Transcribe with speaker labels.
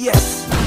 Speaker 1: Yes.